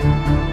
Música